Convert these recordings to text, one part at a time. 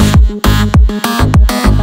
I'm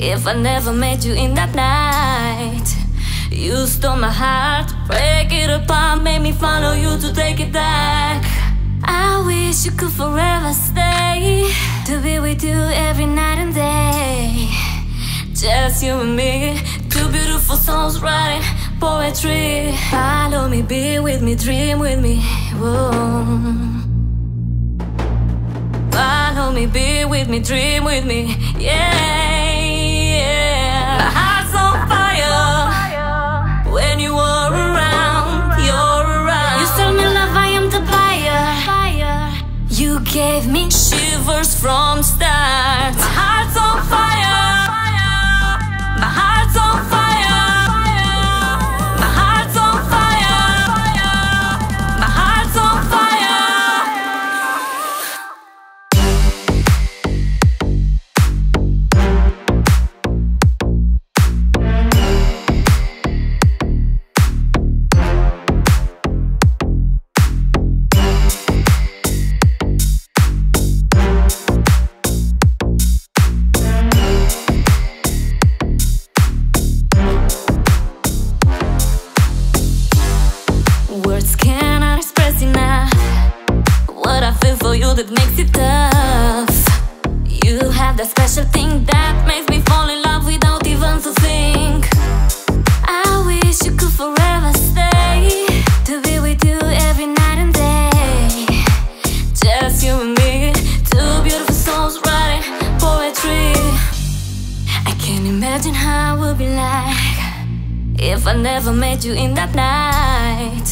If I never met you in that night You stole my heart, break it apart Made me follow you to take it back. I wish you could forever stay To be with you every night and day. Just you and me Two beautiful souls writing poetry. Follow me, be with me, dream with me Whoa. Follow me, be with me, dream with me, yeah. gave me shivers from start. My heart's on fire. My heart's on heart never met you in that night.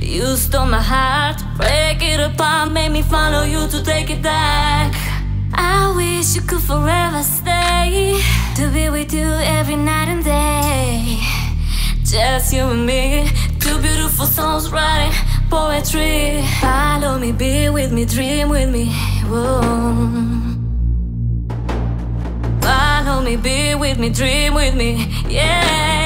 You stole my heart, break it apart Made me follow you to take it back. I wish you could forever stay To be with you every night and day. Just you and me Two beautiful souls writing poetry. Follow me, be with me, dream with me Whoa. Me, be with me, dream with me, yeah.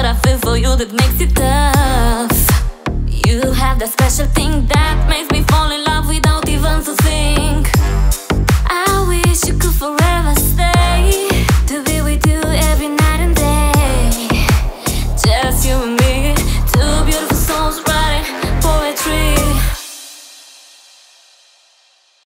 what I feel for you that makes it tough. You have that special thing that makes me fall in love without even to think. I wish you could forever stay.